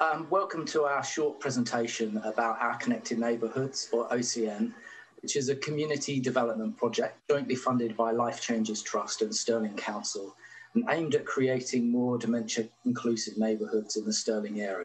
Um, welcome to our short presentation about Our Connected Neighbourhoods, or OCN, which is a community development project jointly funded by Life Changes Trust and Stirling Council and aimed at creating more dementia inclusive neighbourhoods in the Stirling area.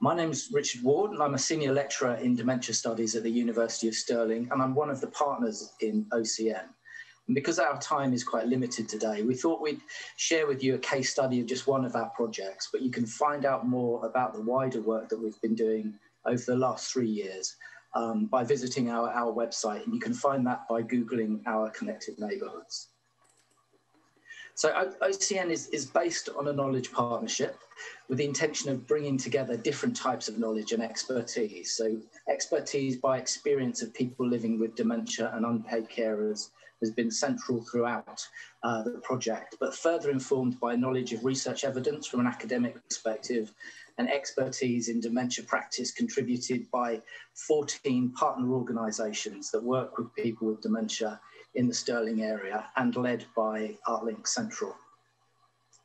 My name is Richard Ward and I'm a senior lecturer in dementia studies at the University of Stirling and I'm one of the partners in OCN. And because our time is quite limited today, we thought we'd share with you a case study of just one of our projects, but you can find out more about the wider work that we've been doing over the last three years um, by visiting our, our website. And you can find that by Googling our connected neighborhoods. So OCN is, is based on a knowledge partnership with the intention of bringing together different types of knowledge and expertise. So expertise by experience of people living with dementia and unpaid carers has been central throughout uh, the project, but further informed by knowledge of research evidence from an academic perspective and expertise in dementia practice contributed by 14 partner organisations that work with people with dementia in the Stirling area and led by ArtLink Central.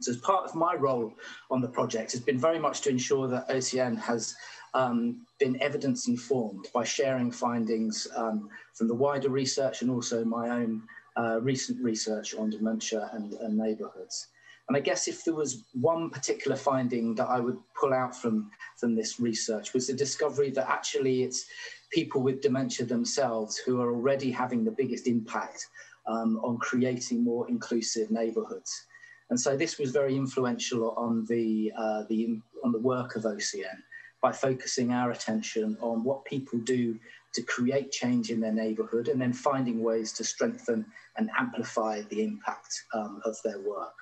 So as part of my role on the project has been very much to ensure that OCN has um, been evidence informed by sharing findings um, from the wider research and also my own uh, recent research on dementia and, and neighbourhoods. And I guess if there was one particular finding that I would pull out from, from this research was the discovery that actually it's people with dementia themselves who are already having the biggest impact um, on creating more inclusive neighbourhoods. And so this was very influential on the, uh, the, on the work of OCN by focusing our attention on what people do to create change in their neighbourhood and then finding ways to strengthen and amplify the impact um, of their work.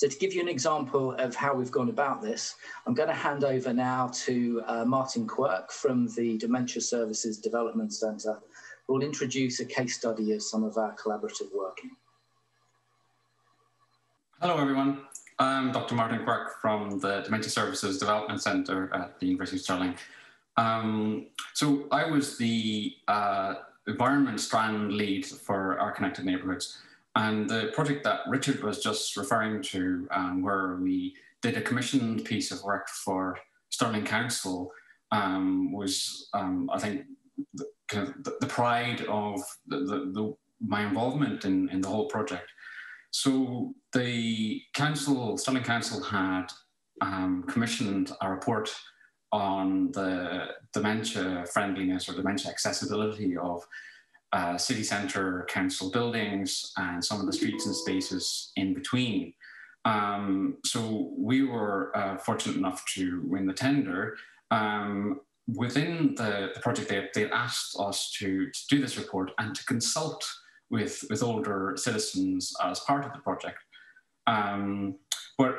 So to give you an example of how we've gone about this, I'm going to hand over now to uh, Martin Quirk from the Dementia Services Development Centre, who will introduce a case study of some of our collaborative working. Hello, everyone. I'm Dr. Martin Quirk from the Dementia Services Development Centre at the University of Stirling. Um, so I was the uh, environment strand lead for our connected neighbourhoods. And the project that Richard was just referring to, um, where we did a commissioned piece of work for Stirling Council, um, was, um, I think, the, kind of the, the pride of the, the, my involvement in, in the whole project. So the council, Stirling Council, had um, commissioned a report on the dementia friendliness or dementia accessibility of uh, city centre council buildings and some of the streets and spaces in between. Um, so we were uh, fortunate enough to win the tender. Um, within the, the project, they, they asked us to, to, do this report and to consult with, with older citizens as part of the project. Um, but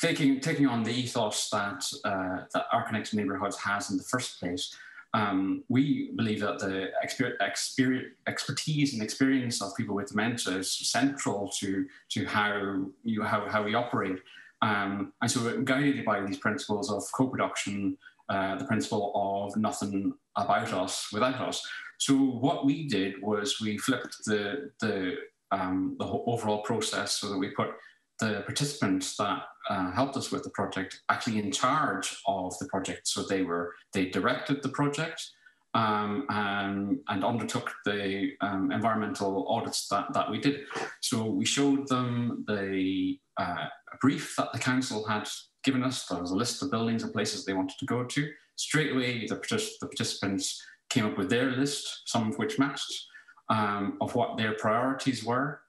taking, taking on the ethos that, uh, that Our Connected Neighbourhoods has in the first place, um, we believe that the exper exper expertise and experience of people with dementia is central to, to how, you, how, how we operate. Um, and so we're guided by these principles of co-production, uh, the principle of nothing about us without us. So what we did was we flipped the, the, um, the overall process so that we put the participants that uh, helped us with the project actually in charge of the project. So they were they directed the project um, and, and, undertook the um, environmental audits that, that we did. So we showed them the uh, brief that the council had given us. There was a list of buildings and places they wanted to go to. Straight away, the, the participants came up with their list, some of which matched, um, of what their priorities were.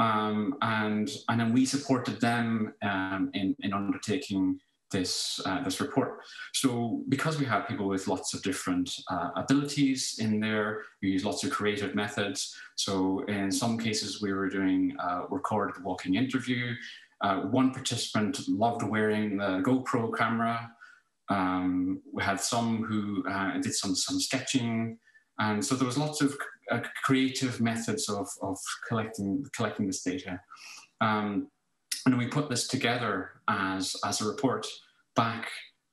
Um, and, and then we supported them um, in, in undertaking this, uh, this report. So because we have people with lots of different uh, abilities in there, we use lots of creative methods. So in some cases, we were doing a recorded walking interview. Uh, one participant loved wearing the GoPro camera. Um, we had some who uh, did some, some sketching. And so there was lots of uh, creative methods of, of collecting, collecting this data. Um, and we put this together as, as a report back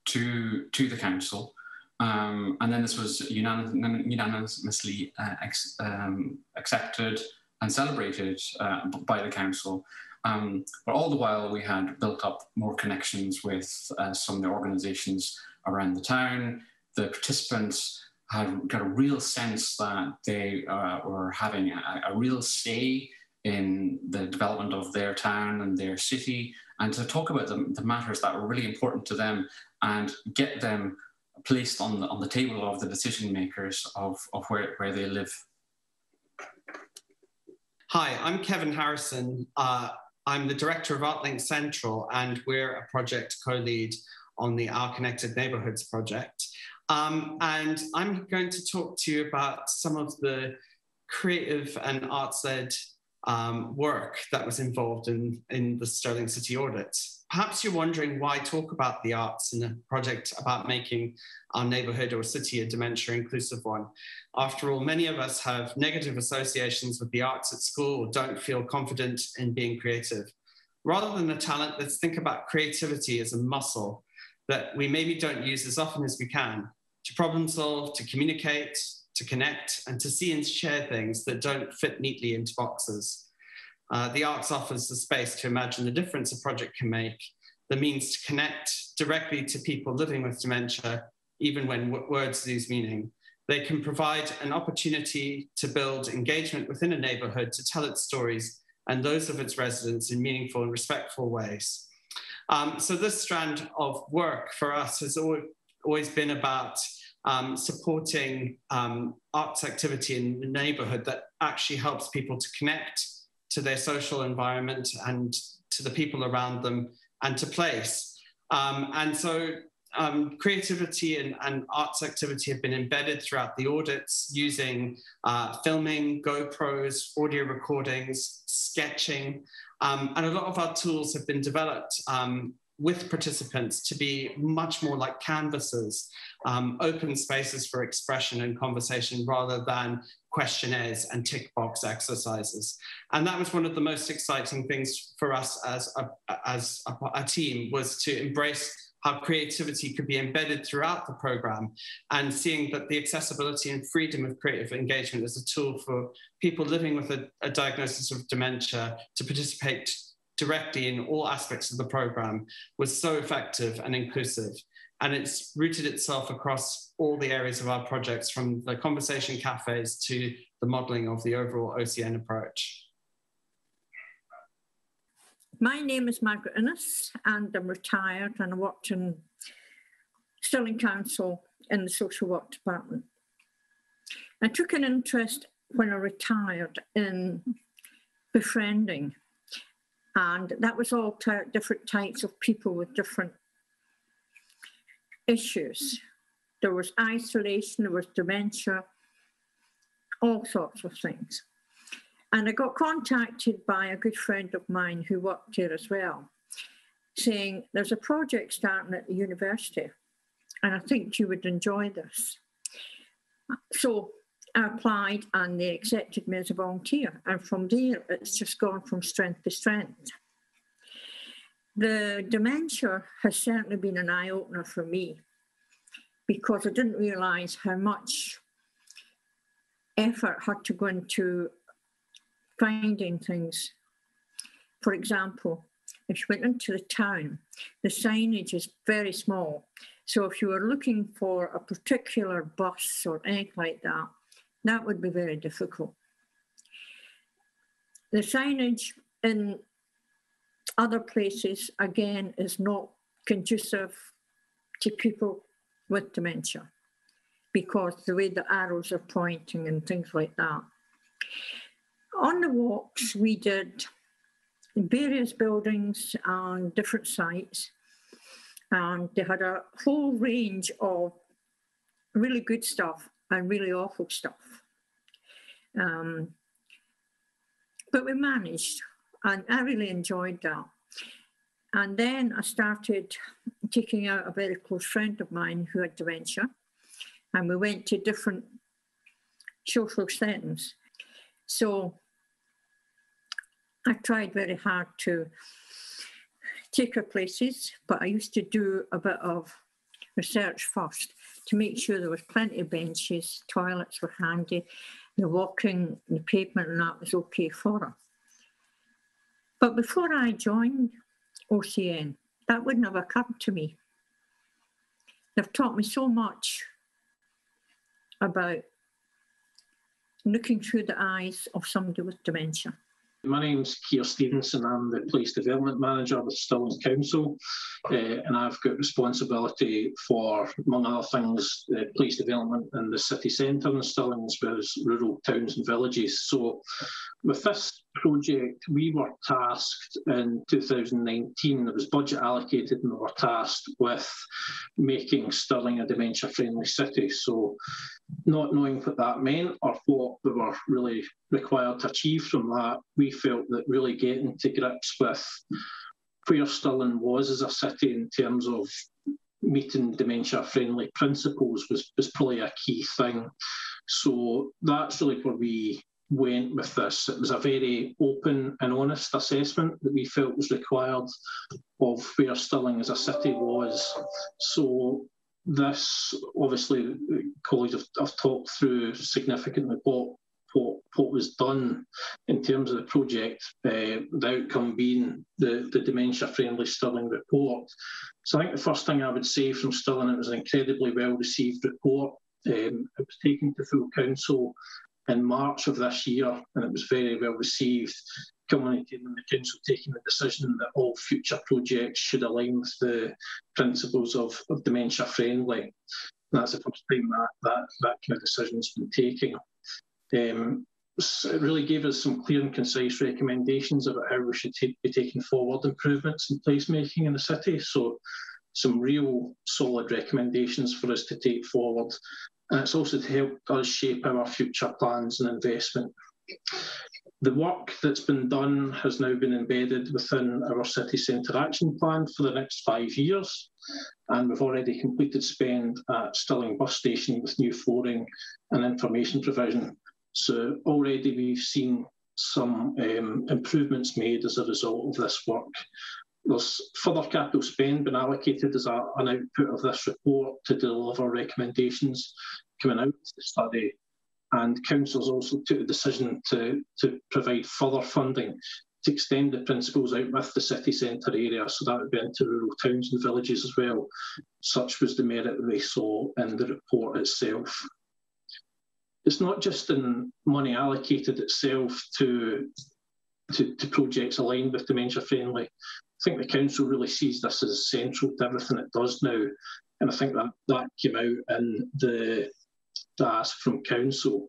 to, to the council. Um, and then this was unanim unanimously uh, um, accepted and celebrated uh, by the council. Um, but all the while, we had built up more connections with uh, some of the organizations around the town. The participants had got a real sense that they uh, were having a, a, real say in the development of their town and their city, and to talk about the, the matters that were really important to them and get them placed on the, on the table of the decision makers of, of where, where they live. Hi, I'm Kevin Harrison. Uh, I'm the director of ArtLink Central, and we're a project co lead on the Our Connected Neighborhoods project. Um, and I'm going to talk to you about some of the creative and arts led um, work that was involved in, in the Stirling City audit. Perhaps you're wondering why talk about the arts in a project about making our neighborhood or city a dementia inclusive one. After all, many of us have negative associations with the arts at school or don't feel confident in being creative. Rather than a talent, let's think about creativity as a muscle that we maybe don't use as often as we can to problem solve, to communicate, to connect, and to see and share things that don't fit neatly into boxes. Uh, the arts offers the space to imagine the difference a project can make, the means to connect directly to people living with dementia, even when words lose meaning. They can provide an opportunity to build engagement within a neighborhood to tell its stories and those of its residents in meaningful and respectful ways. Um, so this strand of work for us has always been about um, supporting um, arts activity in the neighborhood that actually helps people to connect to their social environment and to the people around them and to place. Um, and so um, creativity and, and, arts activity have been embedded throughout the audits using uh, filming, GoPros, audio recordings, sketching. Um, and a lot of our tools have been developed um, with participants to be much more like canvases, um, open spaces for expression and conversation rather than questionnaires and tick box exercises. And that was one of the most exciting things for us as a, as a, a team was to embrace how creativity could be embedded throughout the program and seeing that the accessibility and freedom of creative engagement as a tool for people living with a, a diagnosis of dementia to participate directly in all aspects of the program was so effective and inclusive. And it's rooted itself across all the areas of our projects, from the conversation cafes to the modeling of the overall OCN approach. My name is Margaret Innes, and I'm retired and I worked in Stirling Council in the social work department. I took an interest when I retired in befriending and that was all different types of people with different issues. There was isolation, there was dementia, all sorts of things. And I got contacted by a good friend of mine who worked here as well, saying, There's a project starting at the university, and I think you would enjoy this. So Applied and they accepted me as a volunteer. And from there, it's just gone from strength to strength. The dementia has certainly been an eye opener for me because I didn't realise how much effort had to go into finding things. For example, if you went into the town, the signage is very small. So if you were looking for a particular bus or anything like that, that would be very difficult. The signage in other places, again, is not conducive to people with dementia because the way the arrows are pointing and things like that. On the walks, we did various buildings and different sites, and they had a whole range of really good stuff and really awful stuff. Um, but we managed, and I really enjoyed that. And then I started taking out a very close friend of mine who had dementia, and we went to different social settings. So I tried very hard to take her places, but I used to do a bit of research first to make sure there was plenty of benches, toilets were handy, the walking, the pavement and that was okay for her. But before I joined OCN, that wouldn't have occurred to me. They've taught me so much about looking through the eyes of somebody with dementia. My name's Keir Stevenson. I'm the Place Development Manager with Stirling Council, uh, and I've got responsibility for, among other things, uh, place development in the city centre as well as rural towns and villages. So, with this project, we were tasked in 2019, there was budget allocated, and we were tasked with making Stirling a dementia friendly city. So, not knowing what that meant or what we were really required to achieve from that, we felt that really getting to grips with where Stirling was as a city in terms of meeting dementia friendly principles was, was probably a key thing. So that's really where we went with this. It was a very open and honest assessment that we felt was required of where Stirling as a city was. So this, obviously, colleagues have, have talked through significantly what, what, what was done in terms of the project, uh, the outcome being the, the dementia friendly Stirling report. So I think the first thing I would say from Stirling, it was an incredibly well received report. Um, it was taken to full council in March of this year, and it was very well received, culminating in the council taking the decision that all future projects should align with the principles of, of dementia friendly. That's the first time that that, that kind of decision's been taken. Um, it really gave us some clear and concise recommendations about how we should take, be taking forward improvements in placemaking in the city. So some real solid recommendations for us to take forward and it's also to help us shape our future plans and investment. The work that's been done has now been embedded within our city centre action plan for the next five years, and we've already completed spend at Stirling Bus Station with new flooring and information provision. So already we've seen some um, improvements made as a result of this work. There's further capital spend been allocated as a, an output of this report to deliver recommendations coming out of the study. And councils also took the decision to, to provide further funding to extend the principles out with the city centre area. So that would be into rural towns and villages as well. Such was the merit they saw in the report itself. It's not just in money allocated itself to, to, to projects aligned with dementia friendly, I think the council really sees this as central to everything it does now. And I think that that came out in the, the ask from council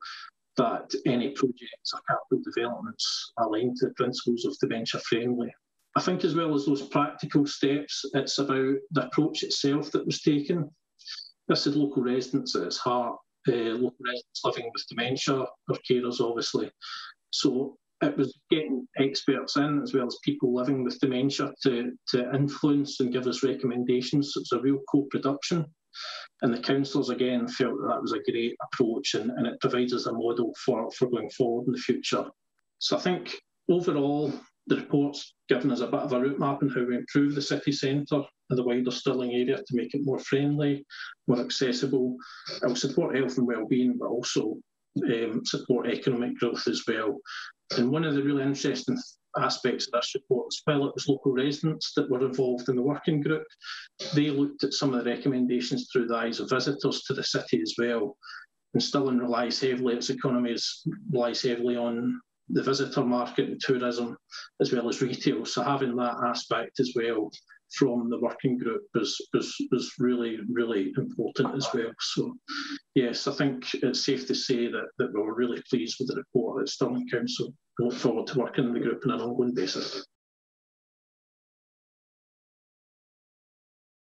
that any projects or capital developments aligned to the principles of dementia friendly. I think as well as those practical steps, it's about the approach itself that was taken. This is local residents at its heart, local residents living with dementia, or carers obviously. So it was getting experts in as well as people living with dementia to, to influence and give us recommendations. So it's a real co-production. And the councillors again felt that, that was a great approach and, and it provides us a model for, for going forward in the future. So I think overall the report's given us a bit of a route map on how we improve the city centre the wider Stirling area to make it more friendly, more accessible. It will support health and well-being, but also um, support economic growth as well. And one of the really interesting aspects of this report was while it was local residents that were involved in the working group, they looked at some of the recommendations through the eyes of visitors to the city as well. And Stirling relies heavily, its economy relies heavily on the visitor market and tourism as well as retail. So having that aspect as well from the working group is, was, was really, really important as well. So, yes, I think it's safe to say that, that we were really pleased with the report at Stirling Council. We look forward to working in the group on an ongoing basis.